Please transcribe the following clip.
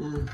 嗯。